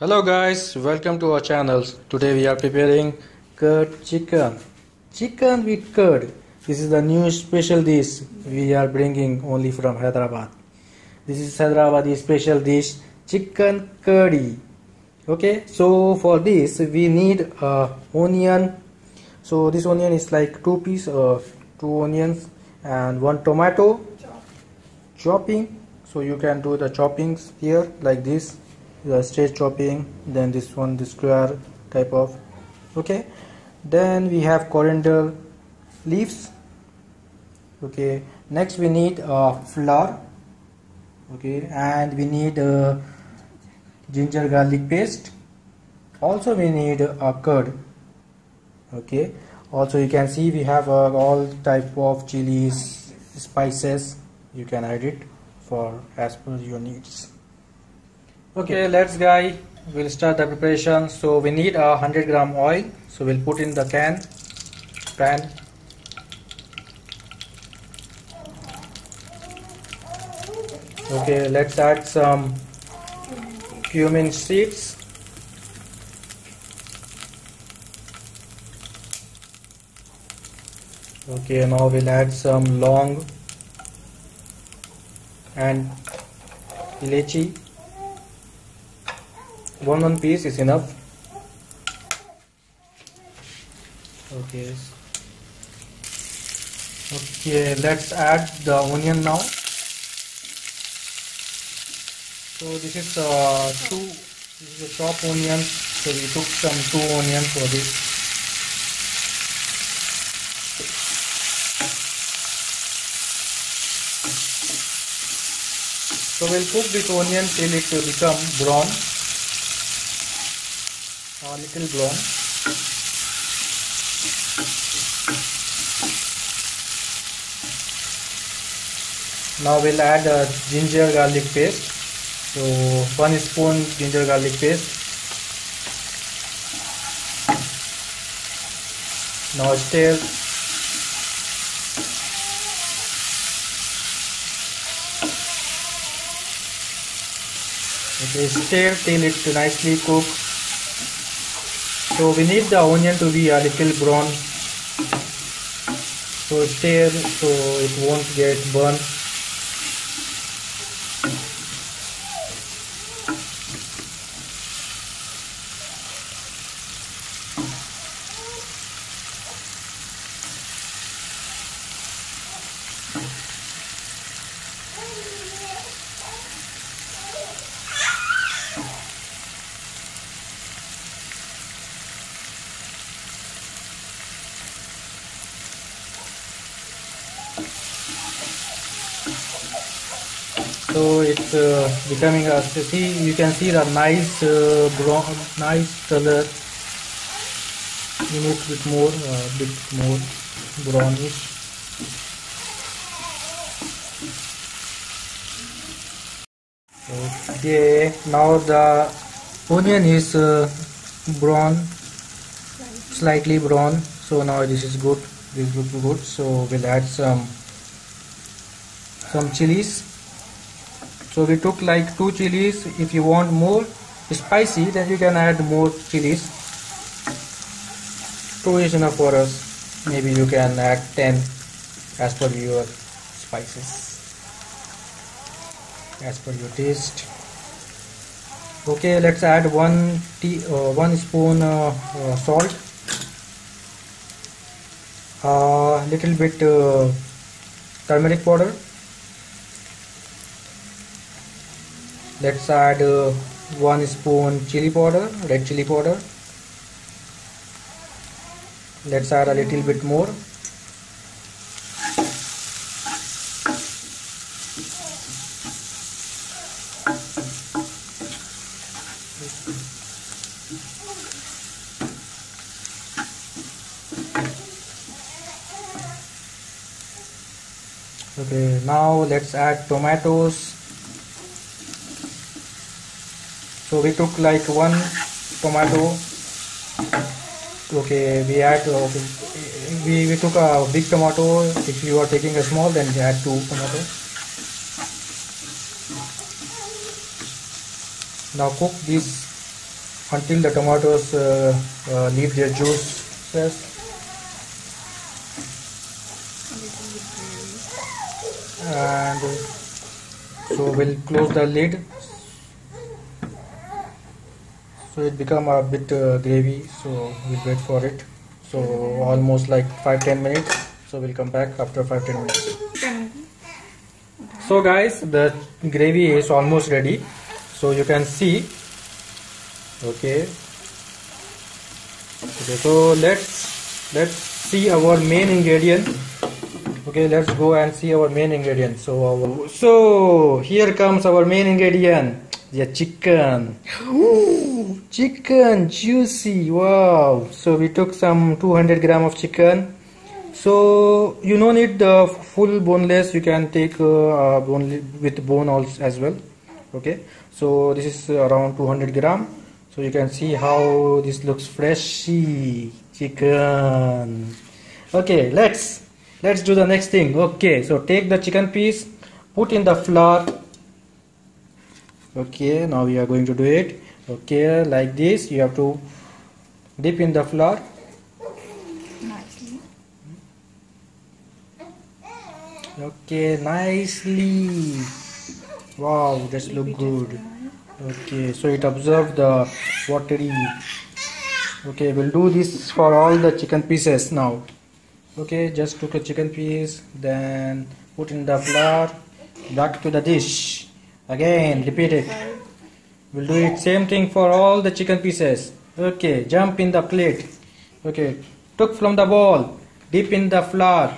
Hello guys, welcome to our channels. Today we are preparing curd chicken. Chicken with curd. This is the new special dish we are bringing only from Hyderabad. This is Hyderabadi special dish chicken curry. Okay, so for this we need uh, onion. So this onion is like two piece of two onions and one tomato chopping. So you can do the choppings here like this the straight chopping then this one the square type of okay? Then we have coriander leaves okay? Next we need uh, flour okay? And we need uh, ginger garlic paste. Also we need a curd okay? Also you can see we have uh, all type of chilies spices. You can add it for as per your needs okay let's guy. We'll start the preparation. So we need a 100 gram oil. So we'll put in the can. Pan. Okay let's add some cumin seeds. Okay now we'll add some long and ilachi one one piece is enough. Okay. Okay let's add the onion now. So this is uh, two this is a chopped onion. So we took some two onions for this. So we'll cook this onion till it become brown a little brown now we'll add a ginger garlic paste so one spoon ginger garlic paste now stir okay stir till it nicely cook so we need the onion to be a little brown. So stir so it won't get burnt so it's uh, becoming a see you can see the nice uh, brown nice color. You need bit more a uh, bit more brownish. Okay now the onion is uh, brown slightly brown. So now this is good. This looks good. So we'll add some some chilies so we took like two chilies. If you want more spicy then you can add more chilies. Two is enough for us maybe you can add 10 as per your spices. As per your taste. Okay let's add one tea uh, one spoon uh, uh, salt. A uh, little bit uh, turmeric powder let's add uh, one spoon chili powder red chili powder. Let's add a little bit more. Okay now let's add tomatoes so we took like one tomato. Okay we add okay, we, we took a big tomato. If you are taking a small then you add two tomato now cook this until the tomatoes uh, uh, leave their juices and so we'll close the lid so it become a bit uh, gravy so we'll wait for it. So almost like 5-10 minutes. So we'll come back after 5-10 minutes. So guys the gravy is almost ready. So you can see. Okay. Okay so let's let's see our main ingredient. Okay let's go and see our main ingredient. So our, so here comes our main ingredient. The chicken. Ooh, chicken juicy wow. So we took some 200 gram of chicken. So you don't need the full boneless. You can take uh, bone with bone also as well okay? So this is around 200 gram. So you can see how this looks freshy. Chicken. Okay let's let's do the next thing. Okay so take the chicken piece put in the flour. Okay now we are going to do it okay like this you have to dip in the flour. Nicely. okay nicely. Wow that's look good. okay so it absorbed the watery. Okay we'll do this for all the chicken pieces now. Okay just took a chicken piece then put in the flour back to the dish. Again repeat it we'll do it same thing for all the chicken pieces. Okay jump in the plate. Okay took from the bowl dip in the flour.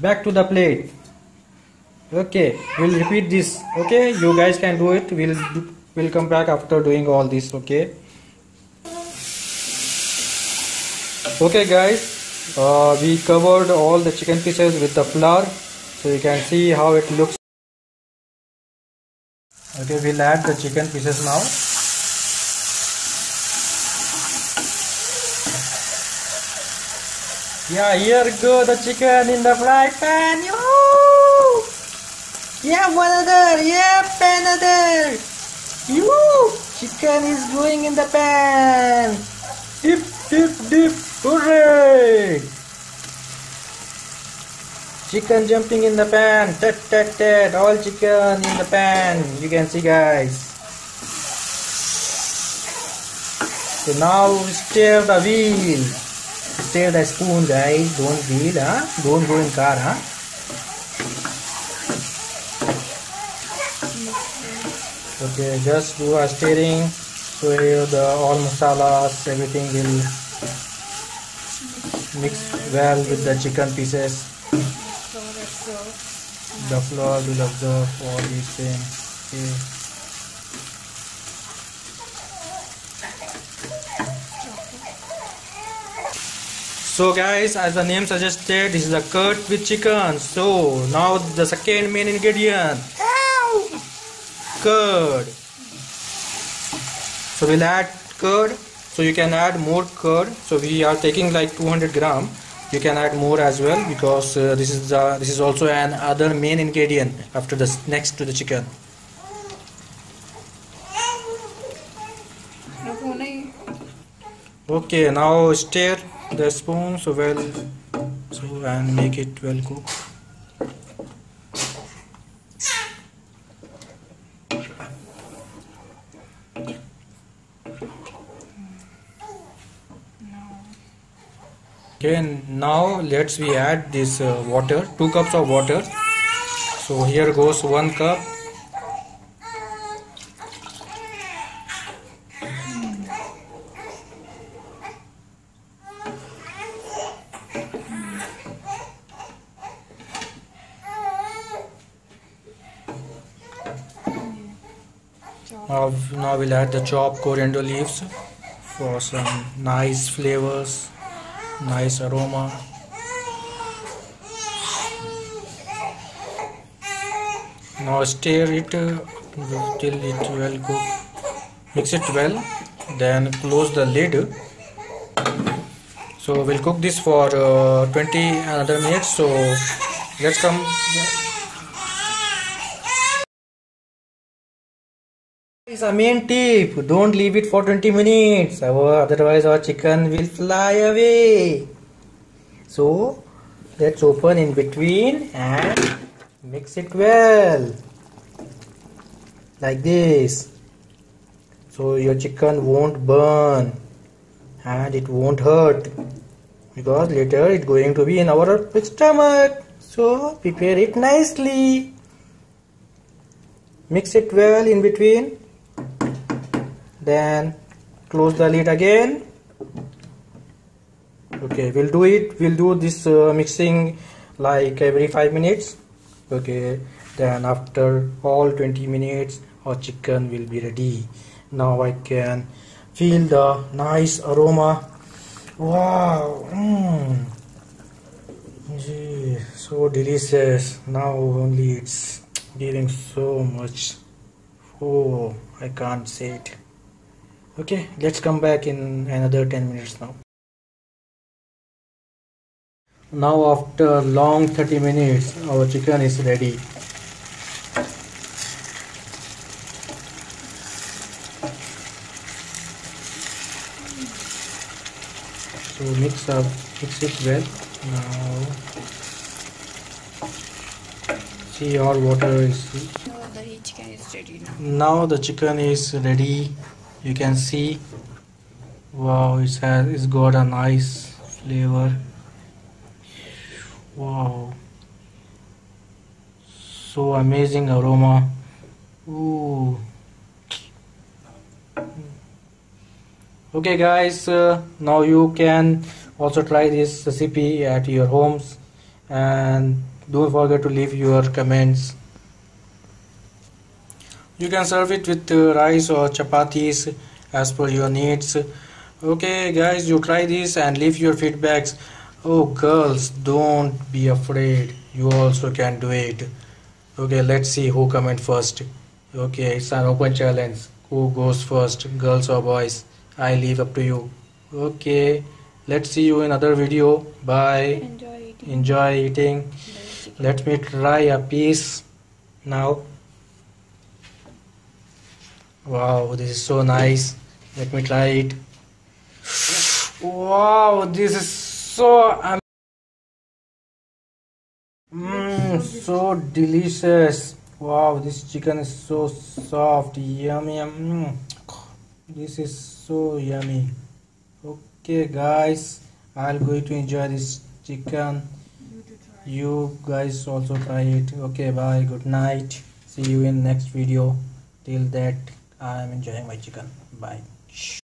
Back to the plate. Okay we'll repeat this. Okay you guys can do it. We'll we'll come back after doing all this okay? Okay guys uh, we covered all the chicken pieces with the flour. So you can see how it looks okay we'll add the chicken pieces now yeah here go the chicken in the fry pan Yoo! yeah one other yeah another Yoo! chicken is going in the pan dip dip dip hooray chicken jumping in the pan. Tat tat tat all chicken in the pan. You can see guys. So now stir the wheel. Stir the spoon guys. Don't wheel huh? Don't go in car huh? Okay just do a stirring. So here the all masalas everything will mix well with the chicken pieces Go. the flour will absorb all these things okay. so guys as the name suggested this is a curd with chicken. So now the second main ingredient. Curd. So we'll add curd. So you can add more curd. So we are taking like 200 gram you can add more as well because uh, this is this is also an other main ingredient after the next to the chicken. Okay now stir the spoon so well so and make it well cooked okay now let's we add this uh, water two cups of water. So here goes one cup. Now, now we'll add the chopped coriander leaves for some nice flavors, nice aroma. Now stir it till it well cook. Mix it well, then close the lid. So we'll cook this for uh, 20 another minutes. So let's come. It's a main tip. Don't leave it for 20 minutes. Otherwise our chicken will fly away. So let's open in between and mix it well. Like this. So your chicken won't burn and it won't hurt because later it's going to be in our stomach. So prepare it nicely. Mix it well in between then close the lid again. Okay we'll do it. We'll do this uh, mixing like every 5 minutes. Okay then after all 20 minutes our chicken will be ready. Now I can feel the nice aroma. Wow mm. Gee, so delicious. Now only it's giving so much. Oh I can't say it okay let's come back in another 10 minutes now. Now after long 30 minutes our chicken is ready. So mix up mix it well. Now see all water is Oh, the chicken is ready now. now the chicken is ready you can see wow it has it's got a nice flavor. Wow. So amazing aroma. Ooh. okay guys uh, now you can also try this recipe at your homes. And don't forget to leave your comments you can serve it with uh, rice or chapatis as per your needs. Okay guys you try this and leave your feedbacks. Oh girls don't be afraid. You also can do it. Okay let's see who comment first. Okay it's an open challenge. Who goes first girls or boys? I leave up to you. Okay let's see you in other video. Bye. Enjoy eating. Enjoy eating. Let me try a piece now wow this is so nice. Let me try it. Wow this is so am- mm, so delicious. Wow this chicken is so soft yummy mm. this is so yummy. Okay guys i'm going to enjoy this chicken. You guys also try it. Okay bye good night. See you in next video. Till that i am enjoying my chicken. Bye